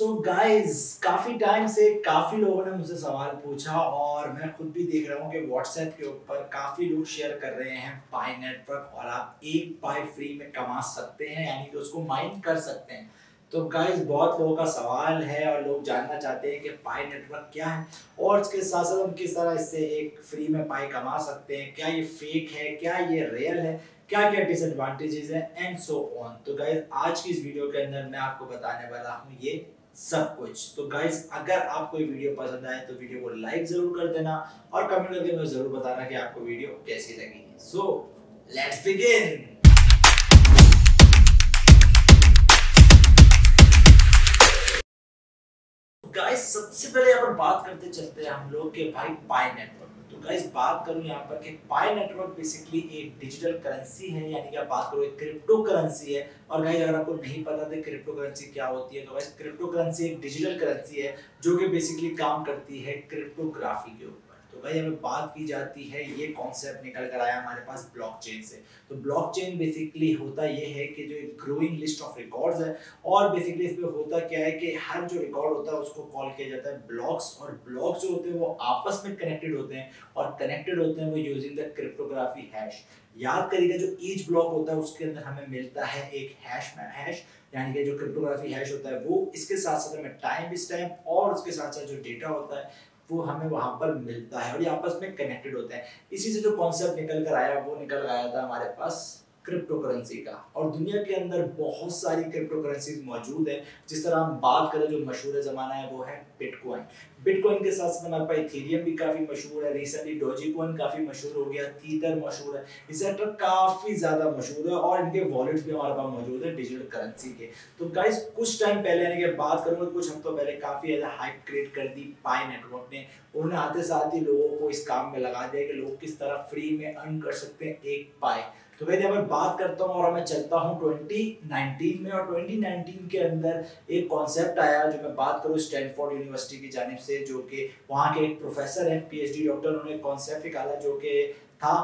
सो so guys काफ़ी time से काफ़ी लोगों ने मुझसे सवाल पूछा और मैं खुद भी देख रहा हूँ कि व्हाट्सएप के ऊपर काफ़ी लोग शेयर कर रहे हैं पाई नेटवर्क और आप एक पाई फ्री में कमा सकते हैं, यानी कि उसको माइंड कर सकते हैं। तो गाइस बहुत लोगों का सवाल है और लोग जानना चाहते हैं कि पाई नेटवर्क क्या है और इसके साथ साथ हम किस तरह इससे एक फ्री में पाई कमा सकते हैं, क्या ये फेक है, क्या ये रियल है, क्या क्या डिसएडवांटेजेस हैं एंड सो ऑन तो गाइस आज की इस वीडियो के अंदर मैं आपको बताने वाला हूँ ये सब कुछ। तो गाइज़ अगर आपको ये वीडियो पसंद आए तो वीडियो को लाइक ज़रूर कर देना और कमेंट करके मुझे ज़रूर बताना कि आपको वीडियो कैसी लगी। सो लेट्स बिगिन गाइस सबसे पहले पर बात करते चलते हैं हम लोग के भाई पाइनेट गाइस बात करूँ यहाँ पर कि पाई नेटवर्क बेसिकली एक डिजिटल करेंसी है, यानी कि आप बात करो एक क्रिप्टो करेंसी है। और गाइस अगर आपको नहीं पता तो क्रिप्टो करेंसी क्या होती है तो गाइस क्रिप्टो करेंसी एक डिजिटल करेंसी है, जो कि बेसिकली काम करती है क्रिप्टोग्राफी के ऊपर। तो भाई हमें बात की जाती है, ये कॉन्सेप्ट निकल कर आया हमारे पास ब्लॉकचेन से। तो ब्लॉकचेन बेसिकली होता ये है कि जो एक ग्रोइंग लिस्ट ऑफ़ रिकॉर्ड्स है, और बेसिकली इसमें होता क्या है कि हर जो रिकॉर्ड होता है, उसको कॉल किया जाता है ब्लॉक्स और ब्लॉक्स जो होते हैं वो आपस में कनेक्टेड होते हैं, और कनेक्टेड होते हैं वो यूजिंग द क्रिप्टोग्राफी हैश याद करिएगा, जो ईच ब्लॉक होता है, उसके अंदर हमें मिलता है एक हैश में हैश यानी कि जो क्रिप्टोग्राफी हैश होता है, वो इसके साथ साथ हमें टाइम स्टैम्प और उसके साथ साथ जो डेटा होता है वो हमें वहाँ पर मिलता है और ये आपस में कनेक्टेड होता है। इसी से जो कॉन्सेप्ट निकल कर आया, वो निकल आया था हमारे पास क्रिप्टो करेंसी का। और दुनिया के अंदर बहुत सारी क्रिप्टो करेंसी मौजूद है। जिस तरह हम बात करें, जो मशहूर ज़माना है, वो है बिटकॉइन बिटकॉइन के साथ साथ हमारे पास इथेरियम भी काफ़ी मशहूर है. रिसेंटली डोजी कॉइन काफ़ी मशहूर हो गया. थीटर मशहूर है. एक्सेट्रा काफ़ी ज़्यादा मशहूर है और इनके वॉलेट्स भी हमारे पास मौजूद है डिजिटल करेंसी के. तो गाइस कुछ टाइम पहले यानी कि बात करूँगा, कुछ हफ्तों पहले काफ़ी ज़्यादा हाइप क्रिएट कर दी पाई नेटवर्क ने. उन्होंने आते साथ ही लोगों को इस काम में लगा दिया कि लोग किस तरह फ्री में अर्न कर सकते हैं एक पाई तो वैसे अगर बात करता हूँ और मैं चलता हूँ 2019 में और 2019 के अंदर एक कॉन्सेप्ट आया जो मैं बात करूँ स्टैनफोर्ड यूनिवर्सिटी की जानब से जो कि वहाँ के एक प्रोफेसर हैं पीएचडी डॉक्टर उन्होंने कॉन्सेप्ट निकाला जो कि था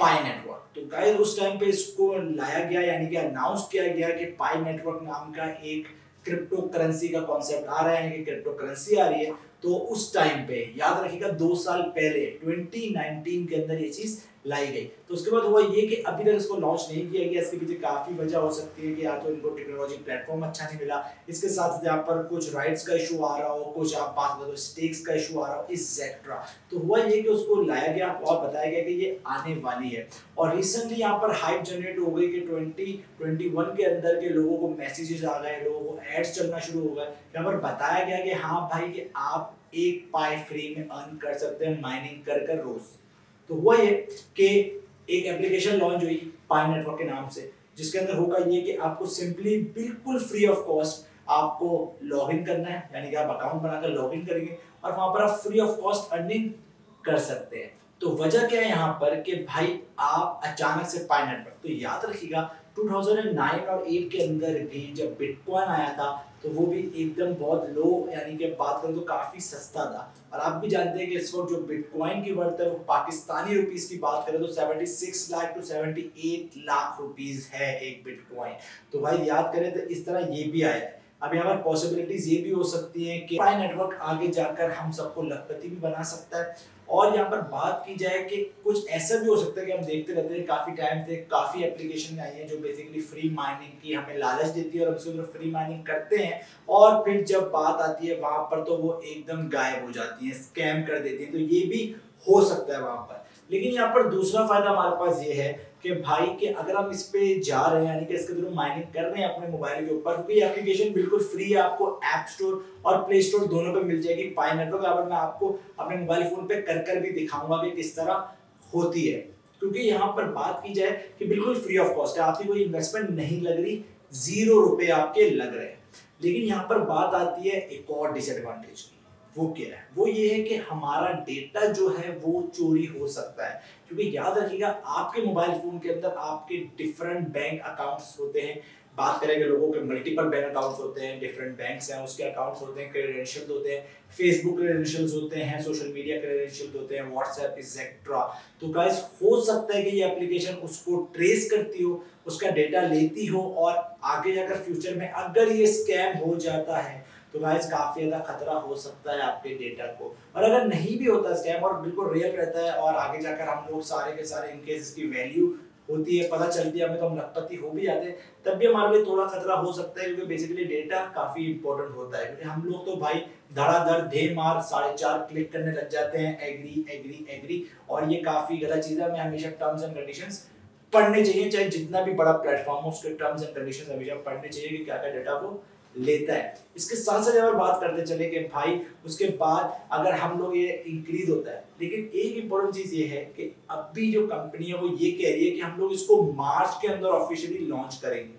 पाई नेटवर्क तो गाइस उस टाइम पे इसको लाया गया, यानी कि अनाउंस किया गया कि पाई नेटवर्क नाम का एक क्रिप्टो करेंसी का कॉन्सेप्ट आ रहा है कि क्रिप्टो करेंसी आ रही है। तो उस टाइम पे, याद रखिएगा, दो साल पहले 2019 के अंदर ये चीज़ लाई गई। तो उसके बाद हुआ ये कि अभी तक इसको लॉन्च नहीं किया गया, इसके पीछे काफ़ी वजह हो सकती है कि या तो इनको टेक्नोलॉजी प्लेटफॉर्म अच्छा नहीं मिला। इसके साथ यहाँ पर कुछ राइट्स का इशू आ रहा हो, कुछ आप बात करो स्टेक्स का इशू आ रहा हो एक्सेट्रा तो हुआ ये कि उसको लाया गया और बताया गया कि ये आने वाली है। और रिसेंटली यहाँ पर हाइप जनरेट हो गई कि ट्वेंटी ट्वेंटी वन के अंदर के लोगों को मैसेजेस आ गए, लोगों को एड्स चलना शुरू हो गए। यहाँ पर बताया गया कि हाँ भाई कि आप एक पाई फ्री में अर्न कर सकते हैं माइनिंग कर कर रोज़। तो हुआ ये कि एक एप्लीकेशन लॉन्च हुई पाई नेटवर्क के नाम से, जिसके अंदर होगा ये कि आपको सिंपली बिल्कुल फ्री ऑफ़ कॉस्ट आपको लॉगिन करना है, यानी कि आप अकाउंट बनाकर लॉगिन करेंगे और वहाँ पर आप फ्री ऑफ़ कॉस्ट अर्निंग कर सकते हैं। तो वजह क्या है यहाँ पर कि भाई आप अचानक से पाई नेटवर्क तो याद रखिएगा 2009 और 8 के अंदर भी जब बिटकॉइन आया था तो वो भी एकदम बहुत लो यानी कि बात करें तो काफ़ी सस्ता था। और आप भी जानते हैं कि इस वक्त जो बिटकॉइन की वर्थ है, वो पाकिस्तानी रुपीस की बात करें तो 76 लाख टू 78 लाख रुपीस है एक बिटकॉइन तो भाई याद करें तो इस तरह ये भी आया है। अब यहाँ पर पॉसिबिलिटीज ये भी हो सकती है कि नेटवर्क आगे जाकर हम सबको लखपति भी बना सकता है। और यहाँ पर बात की जाए कि कुछ ऐसा भी हो सकता है कि हम देखते रहते हैं, काफ़ी टाइम से काफ़ी एप्लीकेशन आई है जो बेसिकली फ्री माइनिंग की हमें लालच देती है और हम उसके फ्री माइनिंग करते हैं। और फिर जब बात आती है वहाँ पर तो वो एकदम गायब हो जाती है स्कैम कर देती है। तो ये भी हो सकता है वहाँ पर। लेकिन यहाँ पर दूसरा फ़ायदा हमारे पास ये है कि भाई कि अगर हम इस पे जा रहे हैं, यानी कि इसके थ्रू माइनिंग कर रहे हैं अपने मोबाइल के ऊपर तो एप्लीकेशन बिल्कुल फ्री है, आपको ऐप स्टोर और प्ले स्टोर दोनों पे मिल जाएगी। पाई नेटवर्क अगर मैं आपको अपने मोबाइल फ़ोन पे कर कर भी दिखाऊँगा कि किस तरह होती है। क्योंकि यहाँ पर बात की जाए कि बिल्कुल फ्री ऑफ़ कॉस्ट है, आपकी कोई इन्वेस्टमेंट नहीं लग रही ज़ीरो रुपए आपके लग रहे हैं। लेकिन यहाँ पर बात आती है एक और डिसएडवांटेज की। वो क्या है? वो ये है कि हमारा डेटा जो है वो चोरी हो सकता है। क्योंकि याद रखिएगा, आपके मोबाइल फ़ोन के अंदर आपके डिफरेंट बैंक अकाउंट्स होते हैं। बात करेंगे लोगों के मल्टीपल बैंक अकाउंट्स होते हैं डिफरेंट बैंक्स हैं, उसके अकाउंट्स होते हैं क्रेडेंशियल होते हैं फेसबुक क्रेडेंशियल्स होते हैं सोशल मीडिया क्रेडेंशियल होते हैं व्हाट्सएप एक्सेट्रा तो गाइस हो सकता है कि ये एप्लीकेशन उसको ट्रेस करती हो, उसका डेटा लेती हो और आगे जाकर फ्यूचर में अगर ये स्कैम हो जाता है तो गाइस काफ़ी ज़्यादा खतरा हो सकता है आपके डेटा को। और अगर नहीं भी होता स्कैम और बिल्कुल रियल रहता है, और आगे जाकर हम लोग सारे के सारे इनकेस इसकी वैल्यू होती है, पता चलती है, हमें तो हम लखपति हो भी जाते हैं, तब भी हमारे लिए थोड़ा खतरा हो सकता है, क्योंकि बेसिकली डेटा काफ़ी इंपॉर्टेंट होता है। क्योंकि हम लोग तो भाई धड़ाधड़ ढेर मार साढ़े चार क्लिक करने लग जाते हैं एग्री एग्री एग्री और ये काफ़ी गलत चीज़ है, हमें हमेशा टर्म्स एंड कंडीशंस पढ़ने चाहिए, चाहे जितना भी बड़ा प्लेटफॉर्म हो, उसके टर्म्स एंड कंडीशन हमेशा पढ़ने चाहिए कि क्या क्या डेटा वो लेता है। इसके साथ साथ अगर बात करते चले कि भाई, उसके बाद अगर हम लोग ये इंक्रीज होता है, लेकिन एक इंपॉर्टेंट चीज़ ये है कि अभी जो कंपनी है वो ये कह रही है कि हम लोग इसको मार्च के अंदर ऑफिशियली लॉन्च करेंगे।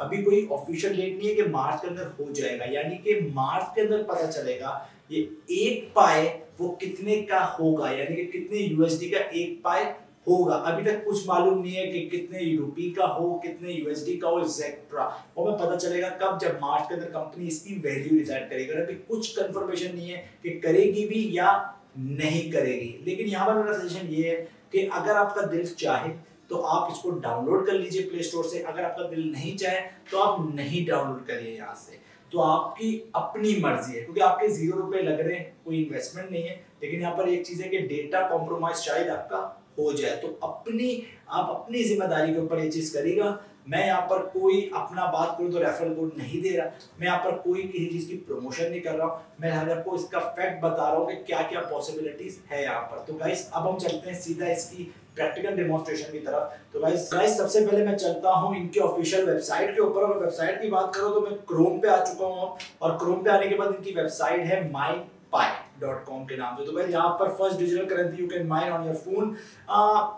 अभी कोई ऑफिशियल डेट नहीं है कि मार्च के अंदर हो जाएगा, यानी कि मार्च के अंदर पता चलेगा ये एक पाए वो कितने का होगा, यानी कि कितने यूएसडी का एक पाए होगा। अभी तक कुछ मालूम नहीं है कि कितने यूरोपी का हो, कितने यूएसडी का हो एक्सेट्रा वो हमें पता चलेगा कब जब मार्च के अंदर कंपनी इसकी वैल्यू डिसाइड करेगी। अभी कुछ कंफर्मेशन नहीं है कि करेगी भी या नहीं करेगी। लेकिन यहाँ पर मेरा सजेशन ये है कि अगर आपका दिल चाहे तो आप इसको डाउनलोड कर लीजिए प्ले स्टोर से। अगर आपका दिल नहीं चाहे तो आप नहीं डाउनलोड करिए यहाँ से। तो आपकी अपनी मर्ज़ी है, क्योंकि आपके ज़ीरो रुपए लग रहे हैं, कोई इन्वेस्टमेंट नहीं है। लेकिन यहाँ पर एक चीज़ है कि डेटा कॉम्प्रोमाइज शायद आपका हो जाए तो अपनी, आप अपनी ज़िम्मेदारी के ऊपर ये चीज़ करेगा मैं यहाँ पर कोई अपना बात करूँ तो रेफरल कोड नहीं दे रहा। मैं यहाँ पर कोई किसी चीज़ की प्रमोशन नहीं कर रहा हूँ। मैं हर आपको इसका फैक्ट बता रहा हूँ कि क्या क्या पॉसिबिलिटीज है यहाँ पर। तो गाइस अब हम चलते हैं सीधा इसकी प्रैक्टिकल डेमोन्स्ट्रेशन की तरफ़। तो गाइस गाइस सबसे पहले मैं चलता हूँ इनके ऑफिशियल वेबसाइट के ऊपर। अगर वेबसाइट की बात करो तो मैं क्रोम पे आ चुका हूँ और क्रोम पे आने के बाद इनकी वेबसाइट है माई पाई डॉट कॉम के नाम से। तो भाई, यहाँ पर first digital currency you can mine on your phone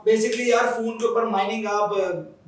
basically यार फ़ोन के ऊपर माइनिंग आप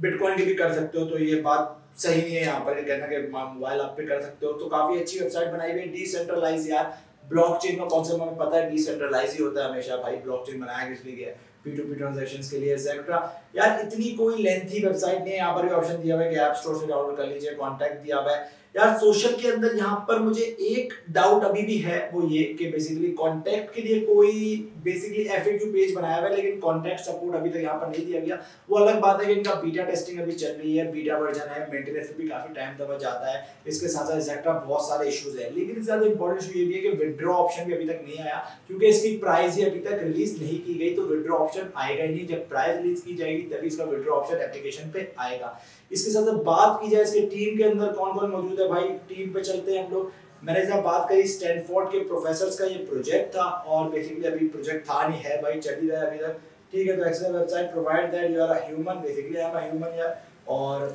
बिटकॉइन की भी कर सकते हो तो ये बात सही नहीं है। यहाँ पर कहना कि मोबाइल आप पे कर सकते हो। तो काफ़ी अच्छी वेबसाइट बनाई हुई है डिसेंट्रलाइज यार। ब्लॉकचेन का कॉन्सेप्ट हमें पता है डिसेंट्रलाइज ही होता है हमेशा भाई। ब्लॉकचेन बनाया किस लिए गया P2P ट्रांजैक्शंस के लिए एक्सेट्रा यार, इतनी कोई लेंथी वेबसाइट नहीं है। यहाँ पर भी ऑप्शन दिया हुआ है कि ऐप स्टोर से डाउनलोड कर लीजिए कॉन्टैक्ट दिया हुआ है। यार सोशल के अंदर यहाँ पर मुझे एक डाउट अभी भी है वो ये कि बेसिकली कांटेक्ट के लिए कोई बेसिकली एफएक्यू पेज बनाया हुआ है, लेकिन कांटेक्ट सपोर्ट अभी तक यहाँ पर नहीं दिया गया। वो अलग बात है कि इनका बीटा टेस्टिंग अभी चल रही है बीटा वर्जन है मेंटेनेंस भी काफ़ी टाइम तक जाता है, इसके साथ साथ एक्सेट्रा बहुत सारे इश्यूज़ है। लेकिन ज़्यादा इंपॉर्टेंट इशू ये भी है कि विड्रॉ ऑप्शन भी अभी तक नहीं आया, क्योंकि इसकी प्राइस ही अभी तक रिलीज़ नहीं की गई तो विड्रॉ ऑप्शन आएगा ही नहीं। जब प्राइस रिलीज़ की जाएगी, तभी इसका विड्रॉ ऑप्शन एप्लीकेशन पे आएगा। इसके साथ बात की जाए इसके टीम के अंदर कौन कौन मौजूद है? भाई टीम पे चलते हैं हम लोग। मैंने जब बात करी स्टैनफोर्ड के प्रोफेसर का ये प्रोजेक्ट था और बेसिकली अभी प्रोजेक्ट था नहीं, है भाई, चल ही रहा है अभी तक। ठीक है तो excel website provide that you are human basically I am human या और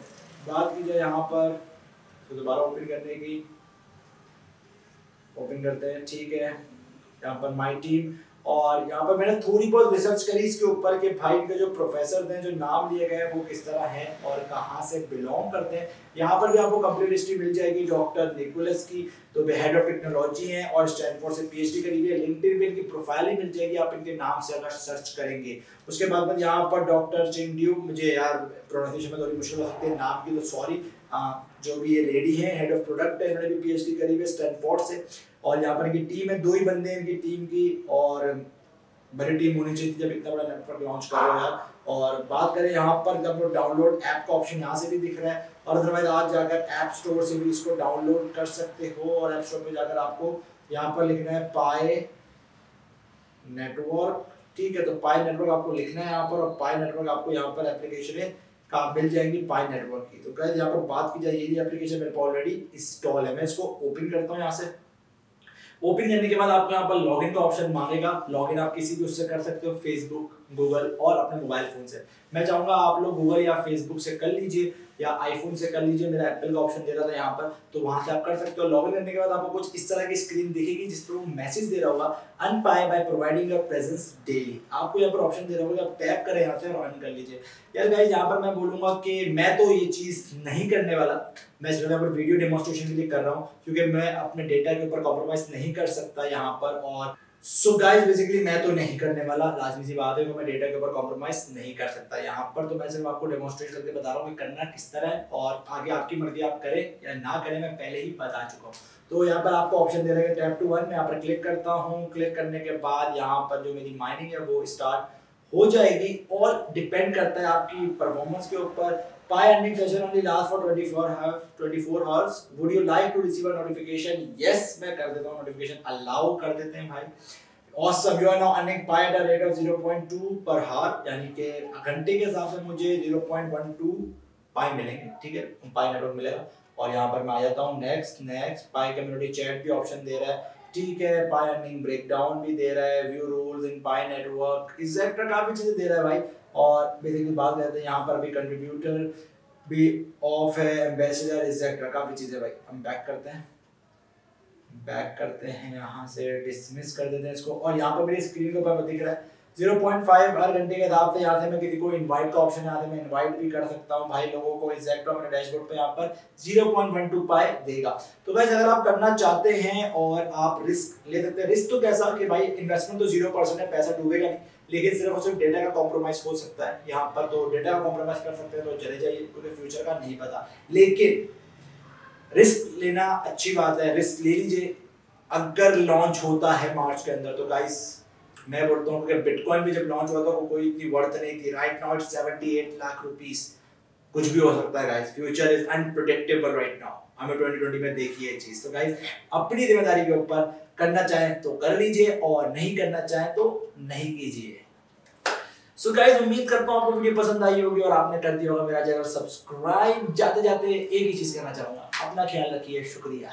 बात की जाए यहाँ पर तो दोबारा ओपन करने की। ओपन करते हैं, ठीक है। यहाँ पर माई टीम और यहाँ पर मैंने थोड़ी बहुत रिसर्च करी इसके ऊपर कि भाई इनके जो प्रोफेसर हैं जो नाम लिए गए हैं, वो किस तरह हैं और कहाँ से बिलोंग करते हैं। यहाँ पर भी आपको कंप्लीट हिस्ट्री मिल जाएगी डॉक्टर निकोलस की तो वे हेड ऑफ़ टेक्नोलॉजी हैं और स्टैनफोर्ड से पीएचडी करी हुई है। लिंक्डइन पे इनकी प्रोफ़ाइल ही मिल जाएगी, आप इनके नाम से अगर सर्च करेंगे। उसके बाद में यहाँ पर डॉक्टर चिंग मुझे यार प्रोनाउंसिएशन में थोड़ी मुश्किल हो सकती है नाम की तो सॉरी जो भी ये लेडी है हेड ऑफ़ प्रोडक्ट है, इन्होंने भी पीएचडी करी हुई है स्टैनफोर्ड से। और यहाँ पर इनकी टीम है, दो ही बंदे हैं इनकी टीम की, और बड़ी टीम होनी चाहिए जब इतना बड़ा नेटवर्क लॉन्च कर रहे हो यार। और बात करें यहाँ पर जब डाउनलोड ऐप का ऑप्शन यहाँ से भी दिख रहा है, और अदरवाइज़ आप जाकर ऐप स्टोर से भी इसको डाउनलोड कर सकते हो, और ऐप स्टोर पर जाकर आपको यहाँ पर लिखना है पाए नेटवर्क ठीक है तो पाई नेटवर्क आपको लिखना है यहाँ पर, और पाई नेटवर्क आपको यहाँ पर एप्लीकेशन का मिल जाएँगी पाई नेटवर्क की। तो गाइस यहाँ पर बात की जाए ये एप्लीकेशन मेरे पास ऑलरेडी इंस्टॉल है। मैं इसको ओपन करता हूँ यहाँ से। ओपन करने के बाद आपको यहाँ पर लॉगिन का ऑप्शन मांगेगा। लॉगिन आप किसी भी उससे कर सकते हो फेसबुक गूगल और अपने मोबाइल फ़ोन से। मैं चाहूँगा आप लोग गूगल या फेसबुक से कर लीजिए, या आईफोन से कर लीजिए, मेरा एप्पल का ऑप्शन दे रहा था यहाँ पर तो वहाँ से आप कर सकते हो। लॉगिन करने के बाद आपको कुछ इस तरह की स्क्रीन दिखेगी जिस पर वो मैसेज दे रहा होगा earn Pi by providing your presence daily आपको यहाँ पर ऑप्शन दे रहा होगा आप टैप करें यहाँ से ऑन कर लीजिए। यार गाइज़ यहाँ पर मैं बोलूँगा कि मैं तो ये चीज़ नहीं करने वाला। मैं सिर्फ़ यहाँ पर वीडियो डेमोस्ट्रेशन के लिए कर रहा हूँ, क्योंकि मैं अपने डेटा के ऊपर कॉम्प्रोमाइज नहीं कर सकता यहाँ पर और सो गाइस बेसिकली मैं तो नहीं करने वाला। लाजमी सी बात है, मैं डेटा के ऊपर कॉम्प्रोमाइज नहीं कर सकता यहाँ पर। तो मैं सिर्फ़ आपको डेमोस्ट्रेट करके बता रहा हूँ करना किस तरह है और आगे आपकी मर्ज़ी, आप करें या ना करें, मैं पहले ही बता चुका हूँ। तो यहाँ पर आपको ऑप्शन दे रहे हैं टैप टू वन मैं यहाँ पर क्लिक करता हूँ। क्लिक करने के बाद यहाँ पर जो मेरी माइनिंग है, वो स्टार्ट हो जाएगी और डिपेंड करता है आपकी परफॉर्मेंस के ऊपर। Pi earning session only last for 24 hours. 24 hours. Would you like to receive a notification? Yes, मैं कर देता हूँ notification allow कर देते हैं भाई. Awesome, you are now earning pi at a rate of 0.2 per hour यानी कि घंटे के हिसाब से मुझे 0.12 पाई मिलेंगे ठीक है पाई नेटवर्क मिलेगा और यहाँ पर मैं आ जाता हूँ next next Pi community chat भी ऑप्शन दे रहा है ठीक है पाई अर्निंग ब्रेकडाउन भी दे रहा है view rules in Pi network exact काफ़ी चीज़ें दे रहा है भाई और बेसिकली बात करते हैं, यहाँ पर भी कंट्रीब्यूटर भी ऑफ़ है एम्बेसडर एग्जैक्ट काफ़ी चीज़ें भाई। हम बैक करते हैं। बैक करते हैं, यहाँ से डिसमिस कर देते हैं इसको। और यहाँ पर मेरी स्क्रीन के ऊपर दिख रहा है। ज़ीरो पॉइंट फाइव हर घंटे के हिसाब से यहाँ से मैं किसी को इनवाइट का ऑप्शन यहाँ से मैं इनवाइट भी कर सकता हूँ भाई लोगों को एग्जैक्ट अपने डैशबोर्ड पे यहाँ पर ज़ीरो पॉइंट वन टू पाए देगा। तो वैसे अगर आप करना चाहते हैं और आप रिस्क ले सकते हैं। रिस्क तो कैसा कि भाई इन्वेस्टमेंट तो ज़ीरो परसेंट है, पैसा डूबेगा नहीं। लेकिन सिर्फ़ और सिर्फ़ डेटा का कॉम्प्रोमाइज हो सकता है। यहाँ पर तो डेटा का कॉम्प्रोमाइज कर सकते हैं तो चले जाइए क्योंकि फ्यूचर का नहीं पता। लेकिन रिस्क लेना अच्छी बात है। रिस्क ले लीजिए। अगर लॉन्च होता है मार्च के अंदर तो गाइस मैं बोलता हूँ बिटकॉइन भी जब लॉन्च हुआ था, वो कोई इतनी वर्थ नहीं थी। Right now it's 78 lakh rupees कुछ भी हो सकता है guys future is unpredictable right now हमें 2020 में देखी है चीज़। तो गाइज़ अपनी ज़िम्मेदारी के ऊपर करना चाहे तो कर लीजिए और नहीं करना चाहे तो नहीं कीजिए। सो गाइज़ उम्मीद करता हूँ आपको वीडियो पसंद आई होगी और आपने कर दिया होगा मेरा चैनल सब्सक्राइब जाते जाते एक ही चीज़ कहना चाहूँगा, अपना ख्याल रखिए, शुक्रिया।